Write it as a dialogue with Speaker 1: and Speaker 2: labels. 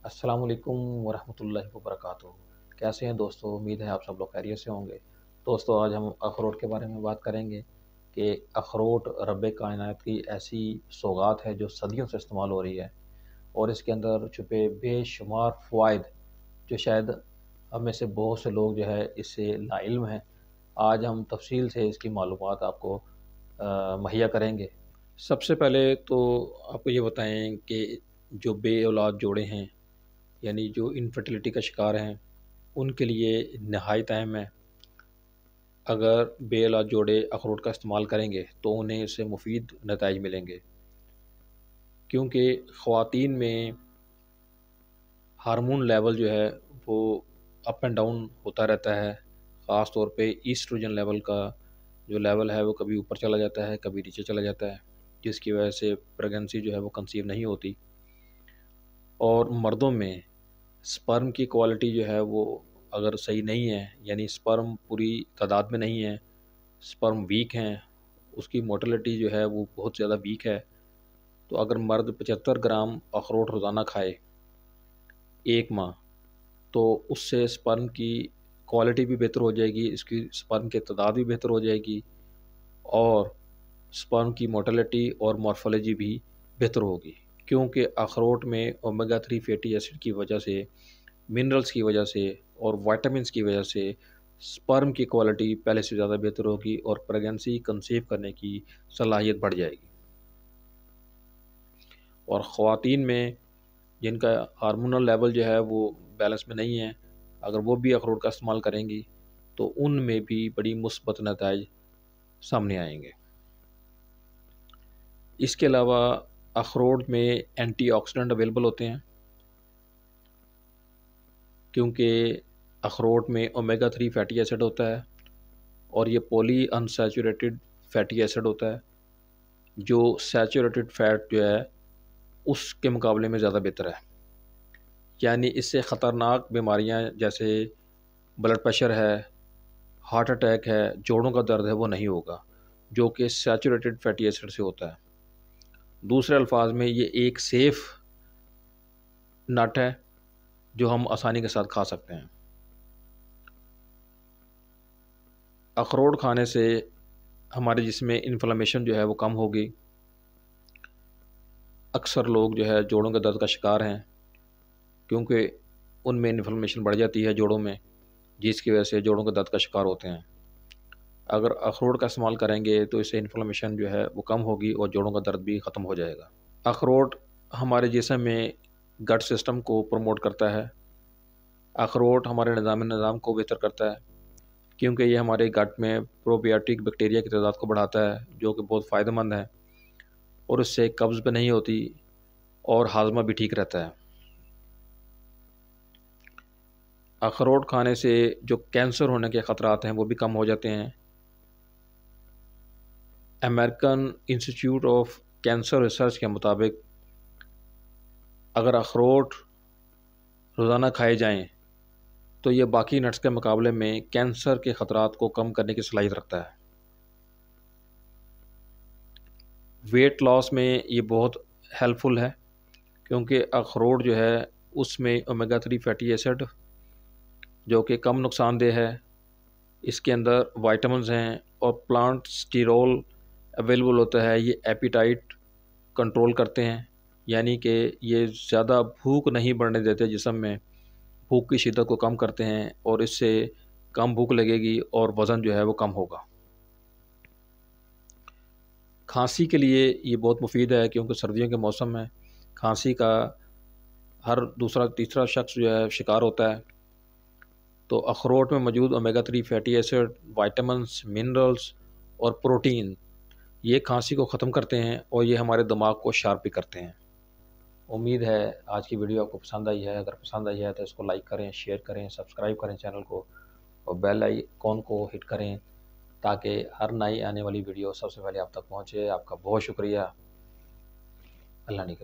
Speaker 1: अस्सलाम वालेकुम वरहमतुल्लाहि वबरकातुहू। कैसे हैं दोस्तों? उम्मीद है आप सब लोग खैरियत से होंगे। दोस्तों, आज हम अखरोट के बारे में बात करेंगे कि अखरोट रब कायनात की ऐसी सौगात है जो सदियों से इस्तेमाल हो रही है और इसके अंदर छुपे बेशुमार फ़वाद जो शायद हम में से बहुत से लोग जो है इससे लाइल्म हैं। आज हम तफसील से इसकी मालूम आपको मुहैया करेंगे। सबसे पहले तो आपको ये बताएँ कि जो बे औलाद जोड़े हैं यानी जो इनफर्टिलिटी का शिकार हैं, उनके लिए नहायत अहम है। अगर बेल और जोड़े अखरोट का इस्तेमाल करेंगे तो उन्हें इससे मुफीद नतज मिलेंगे। क्योंकि ख़वान में हार्मोन लेवल जो है, वो अप एंड डाउन होता रहता है। ख़ास तौर पे ईस्ट्रोजन लेवल का जो लेवल है, वो कभी ऊपर चला जाता है, कभी नीचे चला जाता है, जिसकी वजह से प्रेगनेंसी जो है, वो कंसीव नहीं होती। और मर्दों में स्पर्म की क्वालिटी जो है वो अगर सही नहीं है, यानी स्पर्म पूरी तादाद में नहीं है स्पर्म वीक हैं, उसकी मोटलिटी जो है वो बहुत ज़्यादा वीक है तो अगर मर्द पचहत्तर ग्राम अखरोट रोज़ाना खाए एक माह तो उससे स्पर्म की क्वालिटी भी बेहतर हो जाएगी, इसकी स्पर्म की तादाद भी बेहतर हो जाएगी और स्पर्म की मोटलिटी और मॉर्फोलॉजी भी बेहतर होगी। क्योंकि अखरोट में ओमेगा थ्री फैटी एसिड की वजह से मिनरल्स की वजह से और वाइटामिन की वजह से स्पर्म की क्वालिटी पहले से ज़्यादा बेहतर होगी और प्रेगनेंसी कंसीव करने की सलाहियत बढ़ जाएगी। और ख़वान में जिनका हार्मोनल लेवल जो है वो बैलेंस में नहीं है, अगर वो भी अखरोट का इस्तेमाल करेंगी तो उनमें भी बड़ी मुस्बत नतज सामने आएँगे। इसके अलावा अखरोट में एंटीऑक्सीडेंट अवेलेबल होते हैं, क्योंकि अखरोट में ओमेगा थ्री फैटी एसिड होता है और ये पॉली अनसेचुरेटेड फैटी एसिड होता है, जो सेचुरेटेड फैट जो है, उसके मुकाबले में ज़्यादा बेहतर है। यानी इससे ख़तरनाक बीमारियाँ जैसे ब्लड प्रेशर है हार्ट अटैक है, जोड़ों का दर्द है, वो नहीं होगा, जो कि सेचुरेटेड फैटी एसिड से होता है। दूसरे अल्फाज में ये एक सेफ़ नट है जो हम आसानी के साथ खा सकते हैं। अखरोट खाने से हमारे जिसमें इन्फ्लामेशन जो है वो कम होगी। अक्सर लोग जो है जोड़ों के दर्द का शिकार हैं, क्योंकि उनमें इन्फ्लामेशन बढ़ जाती है जोड़ों में, जिसकी वजह से जोड़ों के दर्द का शिकार होते हैं। अगर अखरोट का इस्तेमाल करेंगे तो इससे इन्फ्लेमेशन जो है वो कम होगी और जोड़ों का दर्द भी ख़त्म हो जाएगा। अखरोट हमारे जिसम में गट सिस्टम को प्रमोट करता है। अखरोट हमारे निज़ाम निज़ाम को बेहतर करता है, क्योंकि ये हमारे गट में प्रोबियाटिक बैक्टीरिया की तादाद को बढ़ाता है, जो कि बहुत फ़ायदेमंद है और इससे कब्ज़ भी नहीं होती और हाजमा भी ठीक रहता है। अखरोट खाने से जो कैंसर होने के ख़तरात हैं वो भी कम हो जाते हैं। American Institute of Cancer Research के मुताबिक, अगर अखरोट रोज़ाना खाए जाएँ तो ये बाकी नट्स के मुकाबले में कैंसर के ख़तरात को कम करने की सलाहियत रखता है। वेट लॉस में ये बहुत हेल्पफुल है, क्योंकि अखरोट जो है, उसमें ओमेगा थ्री फैटी एसिड जो कि कम नुकसानदेह है, इसके अंदर वाइटामस हैं और प्लांट स्टीरोल अवेलेबल होता है, ये एपिटाइट कंट्रोल करते हैं, यानी कि ये ज़्यादा भूख नहीं बढ़ने देते जिसम में भूख की शिदत को कम करते हैं और इससे कम भूख लगेगी और वज़न जो है वो कम होगा। खांसी के लिए ये बहुत मुफीद है क्योंकि सर्दियों के मौसम में खांसी का हर दूसरा, तीसरा शख्स जो है शिकार होता है। तो अखरोट में मौजूद omega three fatty acid vitamins minerals और प्रोटीन ये खांसी को ख़त्म करते हैं और ये हमारे दिमाग को शार्प भी करते हैं। उम्मीद है आज की वीडियो आपको पसंद आई है। अगर पसंद आई है तो इसको लाइक करें शेयर करें सब्सक्राइब करें चैनल को और बेल आइकॉन को हिट करें ताकि हर नई आने वाली वीडियो सबसे पहले आप तक पहुँचे। आपका बहुत शुक्रिया। अल्लाह ने